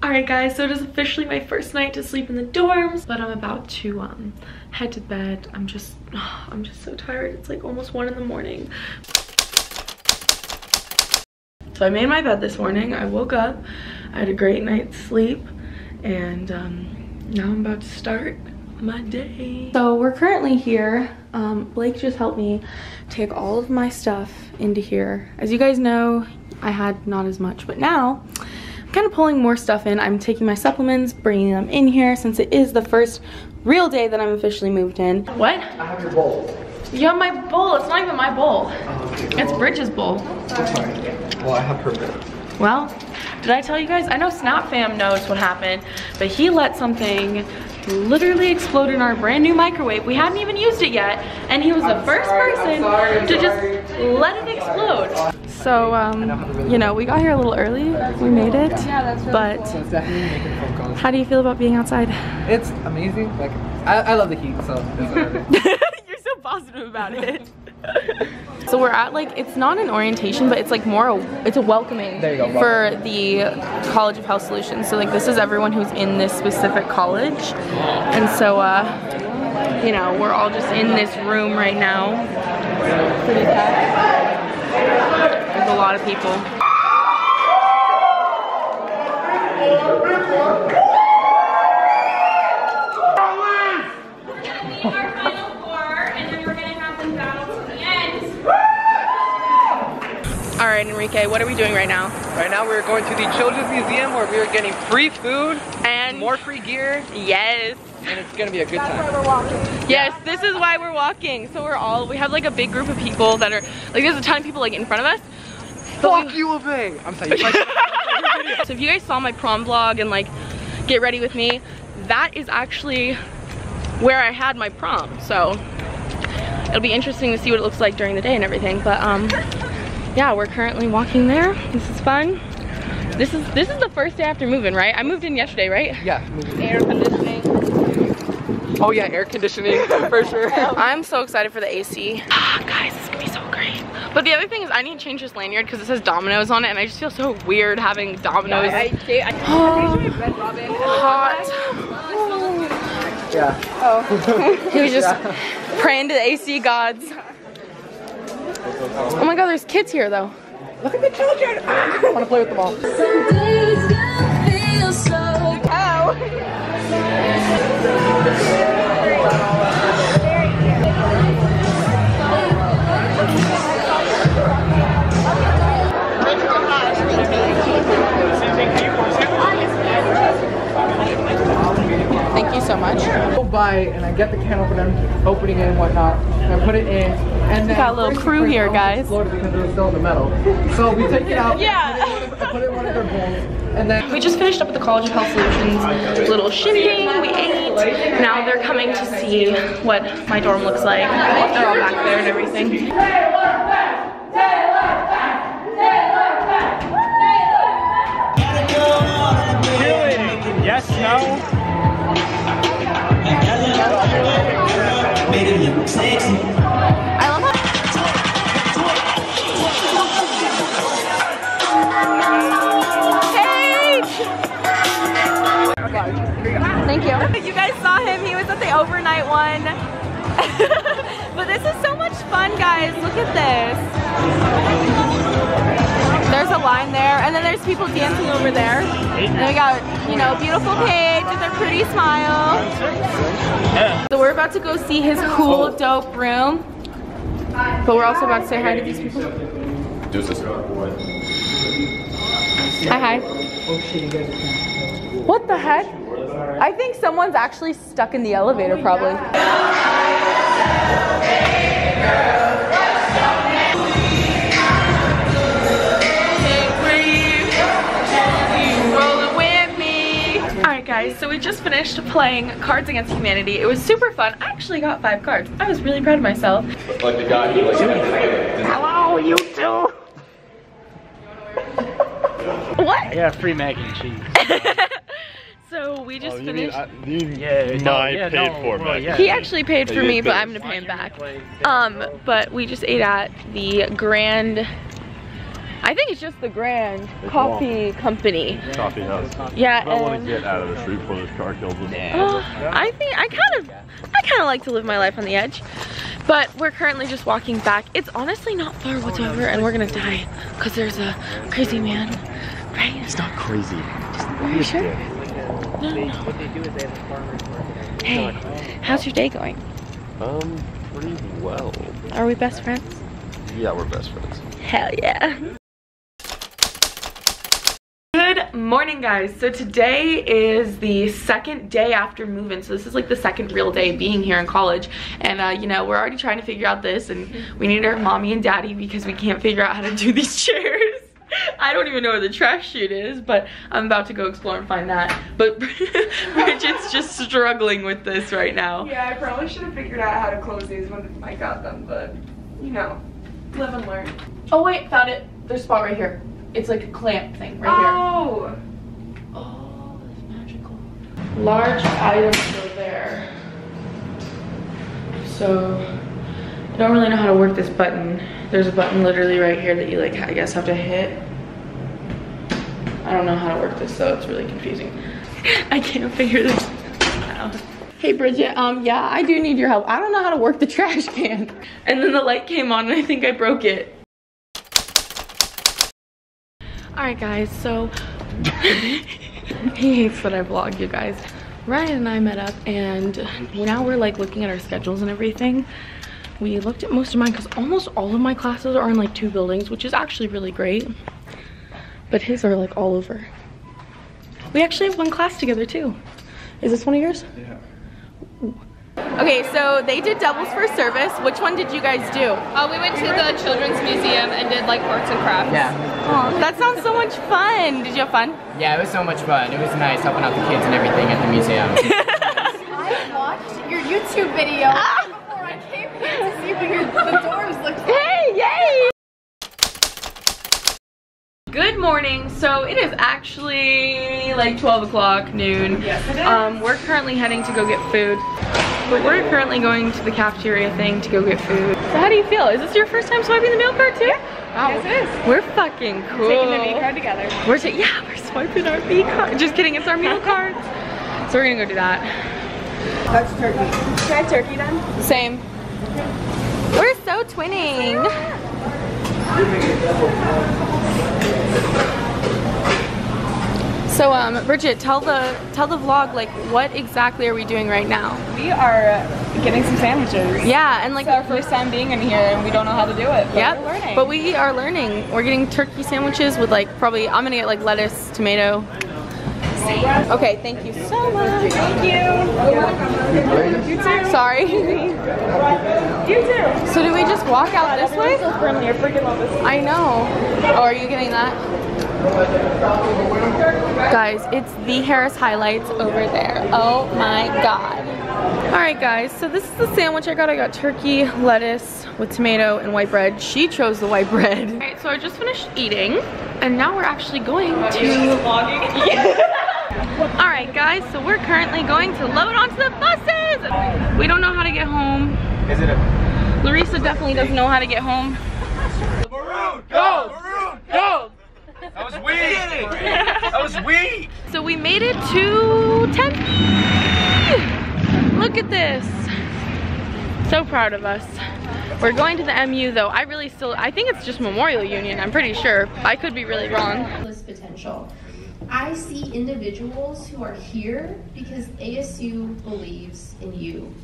Alright guys, so it is officially my first night to sleep in the dorms, but I'm about to um, head to bed. I'm just, oh, I'm just so tired. It's like almost one in the morning. So I made my bed this morning. I woke up, I had a great night's sleep, and um, now I'm about to start my day. So we're currently here. Um, Blake just helped me take all of my stuff into here. As you guys know, I had not as much, but now of pulling more stuff in. I'm taking my supplements, bringing them in here since it is the first real day that I'm officially moved in. What? I have your bowl. You have my bowl. It's not even my bowl. Oh, okay. It's Bridget's bowl. That's fine. Well, I have her bowl. Well, did I tell you guys? I know Snap Fam knows what happened, but he let something literally explode in our brand new microwave. We hadn't even used it yet, and he was the I'm first sorry, person sorry, to sorry. just let it explode. So, um, you know, we got here a little early. We made it. But So it's definitely making phone calls. how do you feel about being outside? It's amazing. Like, I, I love the heat, so. You're so positive about it. so we're at like it's not an orientation, but it's like more a, it's a welcoming go, for the College of Health Solutions. So like this is everyone who's in this specific college, and so uh, you know we're all just in this room right now. Pretty packed. There's a lot of people. Enrique, what are we doing right now? right now, we're going to the Children's Museum where we are getting free food, And more free gear, yes. and it's gonna be a good time. Yes, this is why we're walking. So we're all, we have like a big group of people that are, like there's a ton of people like in front of us. Fuck you, Obey! I'm sorry. you So if you guys saw my prom vlog and like get ready with me, that is actually where I had my prom. So it'll be interesting to see what it looks like during the day and everything. But um, yeah, we're currently walking there. This is fun. This is this is the first day after moving, right? I moved in yesterday, right? yeah. Air conditioning. Oh yeah, air conditioning for sure. I'm so excited for the AC. Ah, guys, this is gonna be so great. But the other thing is I need to change this lanyard because it says Domino's on it and I just feel so weird having Domino's. hot. Yeah. Oh. he was just praying to the AC gods. Oh my god, there's kids here though. Look at the children! I wanna play with them all. Thank you so much. go by and I get the can opener, opening it and whatnot, and I put it in, and then got a little crew here, guys. Exploded because it was still in the metal. So we take it out. Yeah. Put it in one of their bowls, and then We just finished up at the College of Health Solutions. Little shindig, we ate. Now they're coming to see what my dorm looks like. They're all back there and everything. The overnight one. but this is so much fun, guys. Look at this. There's a line there, and then there's people dancing over there. And we got, you know, beautiful Paige with her pretty smile. So we're about to go see his cool, dope room. But we're also about to say hi to these people. Hi, hi. oh shit, you guys are What the heck? I think someone's actually stuck in the elevator, oh, probably. Alright guys, so we just finished playing Cards Against Humanity. It was super fun. I actually got five cards. I was really proud of myself. Like the guy who like Hello, you two! what? Yeah, free mac and cheese. So we just Oh, you mean finished. I, you mean Yeah, no, my yeah, paid no, for well, mac yeah. He actually paid for me, but. I'm gonna pay him back. Um, but we just ate at the Grand. I think it's just the Grand Coffee Company. Coffee house. Yeah, I want to get out of the street before this car kills us. uh, I think I kind of, I kind of like to live my life on the edge. But we're currently just walking back. It's honestly not far whatsoever, and we're gonna die because there's a crazy man, right? It's not crazy. Just, Are you sure? No, no, no. Hey, how's your day going? Um, pretty well. Are we best friends? Yeah, we're best friends. Hell yeah. Good morning guys. So today is the second day after moving. So this is like the second real day being here in college. And uh, you know, we're already trying to figure out this and we need our mommy and daddy because we can't figure out how to do these chairs. I don't even know where the trash chute is, but I'm about to go explore and find that. But Bridget's just struggling with this right now. Yeah, I probably should have figured out how to close these when I got them, but you know, live and learn. Oh wait, found it. There's a spot right here. It's like a clamp thing right here. Oh, Oh, that's magical. Large items go there. So, I don't really know how to work this button. There's a button literally right here that you like, I guess have to hit. I don't know how to work this, so it's really confusing. I can't figure this out. Hey Bridget, um, yeah, I do need your help. I don't know how to work the trash can. And then the light came on and I think I broke it. Alright guys, so he hates that I vlog you guys. Ryan and I met up and now we're like looking at our schedules and everything. We looked at most of mine because almost all of my classes are in like two buildings, which is actually really great. But his are like all over. We actually have one class together too. Is this one of yours? Yeah. Okay, so they did doubles for service. Which one did you guys do? Uh, we went to the Children's Museum and did like arts and crafts. Yeah. Oh, that sounds so much fun. Did you have fun? Yeah, it was so much fun. It was nice helping out the kids and everything at the museum. I watched your YouTube video before I came here to see what your, the doors look. Hey, yay! Good morning. So it is actually like 12 o'clock noon. Yes, it is. Um, we're currently heading to go get food. But we're currently going to the cafeteria thing to go get food. So how do you feel? Is this your first time swiping the meal card too? Wow. Yes, it is. We're fucking cool. taking the V card together. We're ta- yeah, we're swiping our V card. Just kidding, it's our meal cards. So we're gonna go do that. That's turkey. Can I have turkey then? Same. We're so twinning. So um, Bridget, tell the tell the vlog like what exactly are we doing right now? We are getting some sandwiches. Yeah, and like It's our first time being in here and we don't know how to do it, but Yep. we're learning. But we are learning. We're getting turkey sandwiches with like probably I'm gonna get like lettuce, tomato. Okay, thank you so much. Thank you. You too. Sorry. You too. So do we just walk out this way? So friendly. I freaking love this. I know. Oh, are you getting that? Guys, it's the Harris highlights over there. Oh my god. Alright guys, so this is the sandwich I got. I got turkey, lettuce with tomato and white bread. She chose the white bread. Alright, so I just finished eating and now we're actually going to Alright guys, so we're currently going to load onto the buses! We don't know how to get home. Is it a Larissa definitely doesn't know how to get home. Maroon, go! Maroon, go! That was weak. That was weak. So we made it to Tempe! Look at this. So proud of us. We're going to the MU though. I really still, I think it's just Memorial Union, I'm pretty sure. I could be really wrong. this potential. I see individuals who are here because ASU believes in you.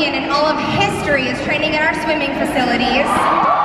Olympian in all of history is training in our swimming facilities.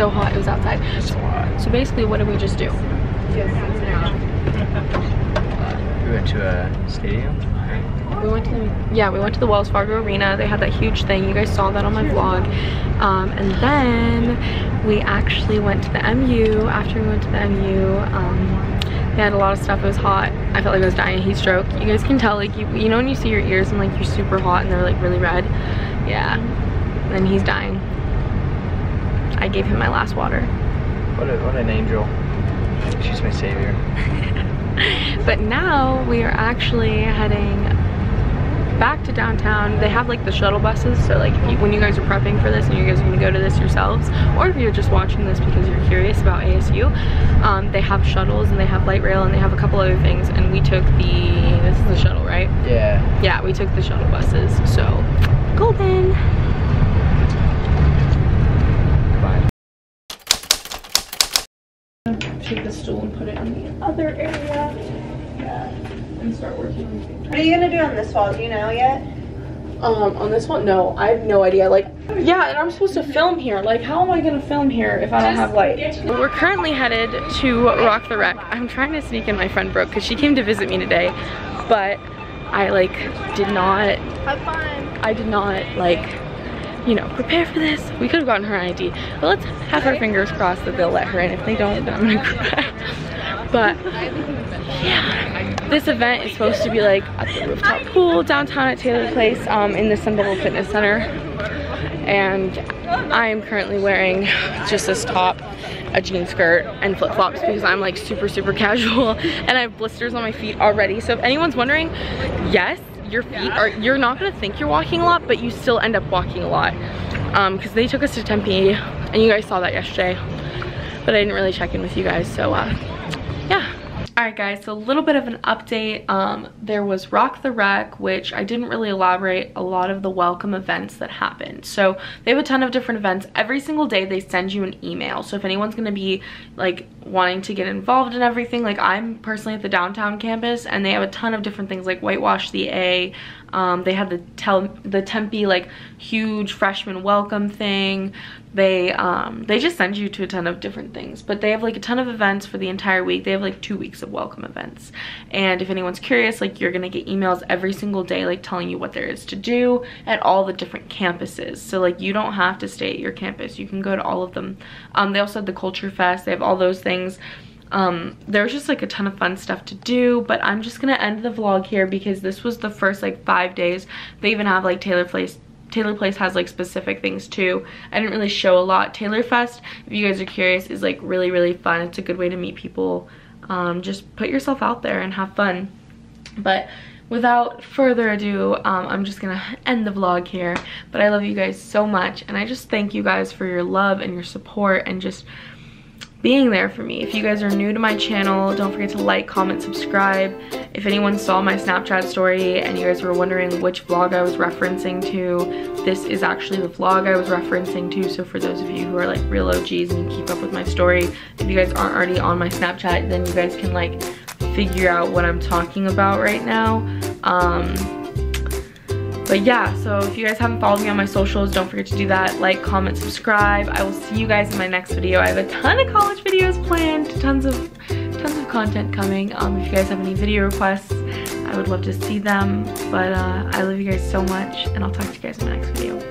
So hot, it was outside. So. So basically, what did we just do? We went to a stadium. We went to the, yeah, we went to the Wells Fargo Arena. They had that huge thing. You guys saw that on my vlog. Um, and then we actually went to the MU. After we went to the MU, um, they had a lot of stuff. It was hot. I felt like I was dying of heat stroke. You guys can tell, like, you, you know when you see your ears and, like, you're super hot and they're, like, really red? Yeah. And he's dying. I gave him my last water. What, a, what an angel. She's my savior. but now we are actually heading back to downtown. They have like the shuttle buses, so like you, when you guys are prepping for this and you guys are gonna go to this yourselves, or if you're just watching this because you're curious about ASU, um, they have shuttles and they have light rail and they have a couple other things. And we took the, this is the shuttle, right? Yeah. Yeah, we took the shuttle buses. So, golden. Take the stool and put it in the other area. Yeah, and start working. What are you gonna do on this wall? Do you know yet? Um, on this one, no, I have no idea. Like, yeah, and I'm supposed to film here. Like, how am I gonna film here if I don't have light? We're currently headed to Rock the Wreck. I'm trying to sneak in my friend Brooke because she came to visit me today, but I like did not. Have fun. I did not like, you know, prepare for this. We could have gotten her ID, but let's have our fingers crossed that they'll let her in. If they don't, then I'm gonna cry. But yeah, this event is supposed to be like at the rooftop pool downtown at Taylor Place um, in the Sun Fitness Center. And I am currently wearing just this top, a jean skirt, and flip flops because I'm like super, super casual and I have blisters on my feet already. So if anyone's wondering, yes, your feet are, you're not gonna think you're walking a lot, but you still end up walking a lot. Um, Because they took us to Tempe and you guys saw that yesterday, but I didn't really check in with you guys. So uh, yeah. Alright guys, so a little bit of an update. Um, there was Rock the Wreck, which I didn't really elaborate a lot of the welcome events that happened. So they have a ton of different events. Every single day they send you an email. So if anyone's gonna be like wanting to get involved in everything, like I'm personally at the downtown campus and they have a ton of different things like Whitewash the A. Um, they had the tel the Tempe like huge freshman welcome thing. They um, they just send you to a ton of different things, but they have like a ton of events for the entire week. They have like two weeks of welcome events. And if anyone's curious, like you're gonna get emails every single day like telling you what there is to do at all the different campuses. So like you don't have to stay at your campus. You can go to all of them. Um, they also have the Culture Fest. They have all those things. Um, there was just like a ton of fun stuff to do, but I'm just gonna end the vlog here because this was the first like five days. They even have like Taylor Place Taylor Place has like specific things too. I didn't really show a lot. Taylor Fest, if you guys are curious, is like really, really fun. It's a good way to meet people. Um, just put yourself out there and have fun. But without further ado, um, I'm just gonna end the vlog here. But I love you guys so much and I just thank you guys for your love and your support and just being there for me. If you guys are new to my channel, don't forget to like, comment, subscribe. If anyone saw my Snapchat story and you guys were wondering which vlog I was referencing to, this is actually the vlog I was referencing to. So for those of you who are like real OGs and keep up with my story, if you guys aren't already on my Snapchat, then you guys can like figure out what I'm talking about right now. Um, but yeah, so if you guys haven't followed me on my socials, don't forget to do that. Like, comment, subscribe. I will see you guys in my next video. I have a ton of college videos planned, tons of tons of content coming. Um, if you guys have any video requests, I would love to see them. But uh, I love you guys so much, and I'll talk to you guys in my next video.